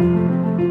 Música